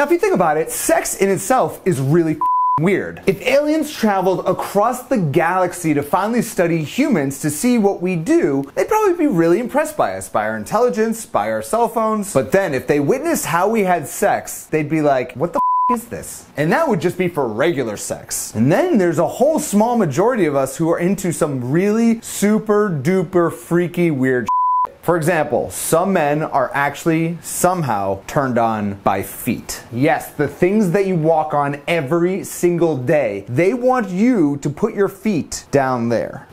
Now, if you think about it, sex in itself is really weird. If aliens traveled across the galaxy to finally study humans to see what we do, they'd probably be really impressed by us, by our intelligence, by our cell phones. But then if they witnessed how we had sex, they'd be like, what the is this? And that would just be for regular sex. And then there's a whole small majority of us who are into some really super duper freaky weird for example, some men are actually somehow turned on by feet. Yes, the things that you walk on every single day. They want you to put your feet down there.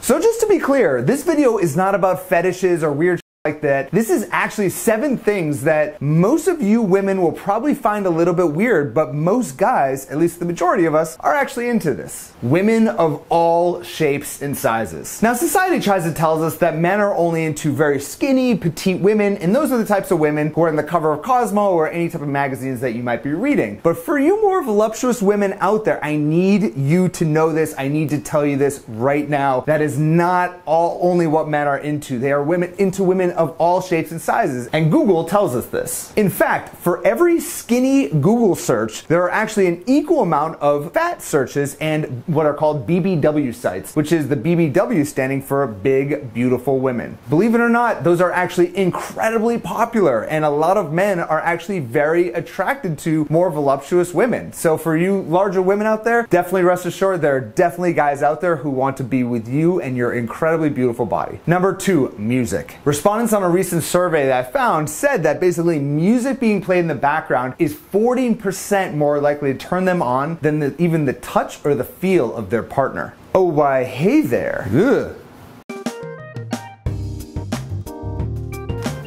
So just to be clear, this video is not about fetishes or weird like that. This is actually seven things that most of you women will probably find a little bit weird, but most guys, at least the majority of us, are actually into this. Women of all shapes and sizes. Now, society tries to tell us that men are only into very skinny, petite women, and those are the types of women who are on the cover of Cosmo or any type of magazines that you might be reading. But for you more voluptuous women out there, I need you to know this. I need to tell you this right now. That is not all only what men are into. They are women into women of all shapes and sizes, and Google tells us this. In fact, for every skinny Google search, there are actually an equal amount of fat searches and what are called BBW sites, which is the BBW standing for big, beautiful women. Believe it or not, those are actually incredibly popular, and a lot of men are actually very attracted to more voluptuous women. So for you larger women out there, definitely rest assured there are definitely guys out there who want to be with you and your incredibly beautiful body. Number two, music. Respondents Respondents on a recent survey that I found said that basically music being played in the background is 14% more likely to turn them on than the, even the touch or the feel of their partner. Oh, why, hey there. Ugh.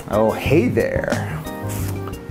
Oh, hey there.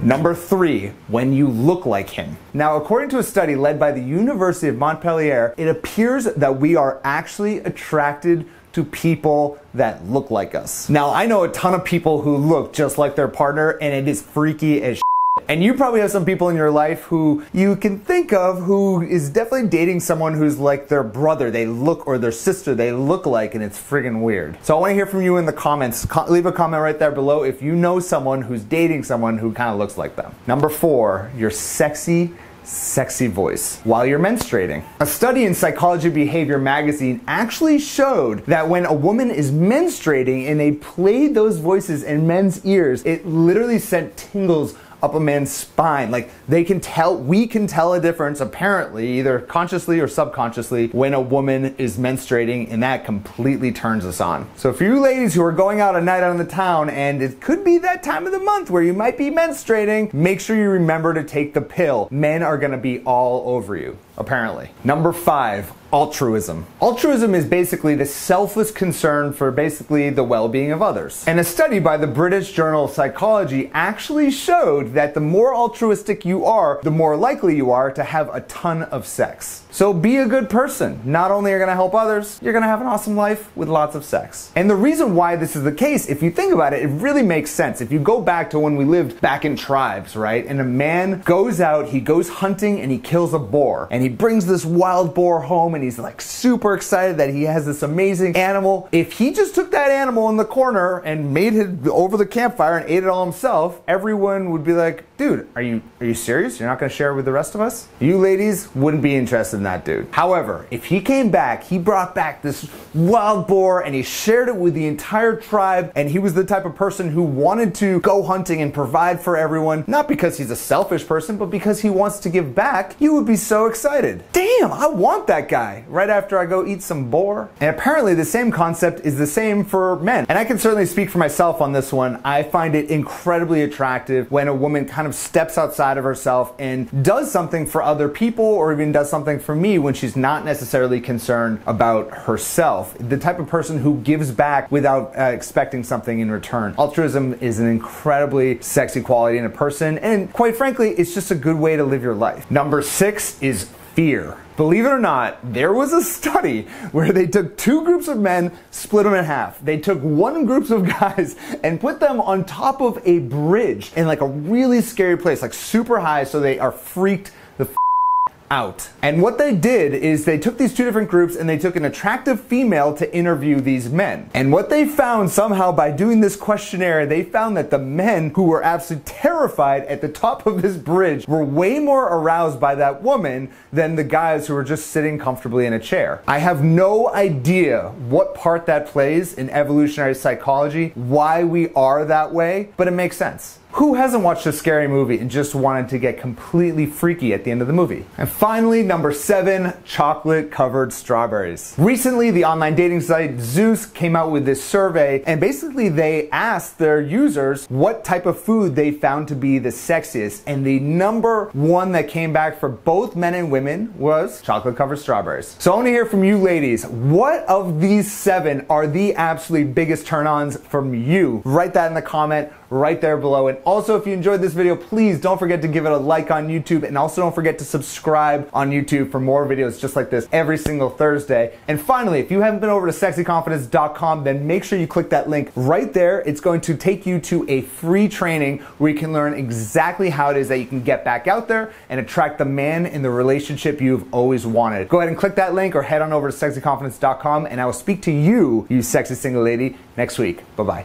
Number three, when you look like him. Now, according to a study led by the University of Montpellier, it appears that we are actually attracted to people that look like us. Now, I know a ton of people who look just like their partner, and it is freaky as and you probably have some people in your life who you can think of who is definitely dating someone who's like their brother, they look, or their sister, they look like, and it's friggin' weird. So I wanna hear from you in the comments. Co leave a comment right there below if you know someone who's dating someone who kinda looks like them. Number four, you're sexy sexy voice while you're menstruating. A study in Psychology Behavior magazine actually showed that when a woman is menstruating and they played those voices in men's ears, it literally sent tingles up a man's spine. Like they can tell, we can tell a difference apparently, either consciously or subconsciously, when a woman is menstruating, and that completely turns us on. So for you ladies who are going out a night out in the town, and it could be that time of the month where you might be menstruating, make sure you remember to take the pill. Men are gonna be all over you apparently. Number five, altruism. Altruism is basically the selfless concern for basically the well being of others. And a study by the British Journal of Psychology actually showed that the more altruistic you are, the more likely you are to have a ton of sex. So be a good person. Not only are you gonna help others, you're gonna have an awesome life with lots of sex. And the reason why this is the case, if you think about it, it really makes sense. If you go back to when we lived back in tribes, right? And a man goes out, he goes hunting and he kills a boar. And he brings this wild boar home and he's like super excited that he has this amazing animal. If he just took that animal in the corner and made it over the campfire and ate it all himself, everyone would be like, dude, are you are you serious? You're not gonna share it with the rest of us? You ladies wouldn't be interested in that dude. However, if he came back, he brought back this wild boar and he shared it with the entire tribe, and he was the type of person who wanted to go hunting and provide for everyone, not because he's a selfish person, but because he wants to give back, you would be so excited. Damn, I want that guy right after I go eat some boar. And apparently the same concept is the same for men. And I can certainly speak for myself on this one. I find it incredibly attractive when a woman kind of steps outside of herself and does something for other people or even does something for me when she's not necessarily concerned about herself. The type of person who gives back without uh, expecting something in return. Altruism is an incredibly sexy quality in a person and quite frankly, it's just a good way to live your life. Number six is fear. Believe it or not, there was a study where they took two groups of men, split them in half. They took one group of guys and put them on top of a bridge in like a really scary place, like super high, so they are freaked out. And what they did is they took these two different groups and they took an attractive female to interview these men. And what they found somehow by doing this questionnaire, they found that the men who were absolutely terrified at the top of this bridge were way more aroused by that woman than the guys who were just sitting comfortably in a chair. I have no idea what part that plays in evolutionary psychology, why we are that way, but it makes sense. Who hasn't watched a scary movie and just wanted to get completely freaky at the end of the movie? And finally, number seven, chocolate covered strawberries. Recently, the online dating site Zoosk came out with this survey, and basically they asked their users what type of food they found to be the sexiest. And the number one that came back for both men and women was chocolate covered strawberries. So I want to hear from you ladies. What of these seven are the absolute biggest turn ons from you? Write that in the comment right there below. And also, if you enjoyed this video, please don't forget to give it a like on YouTube and also don't forget to subscribe on YouTube for more videos just like this every single Thursday. And finally, if you haven't been over to sexyconfidence.com, then make sure you click that link right there. It's going to take you to a free training where you can learn exactly how it is that you can get back out there and attract the man in the relationship you've always wanted. Go ahead and click that link or head on over to sexyconfidence.com and I will speak to you, you sexy single lady, next week. Bye bye.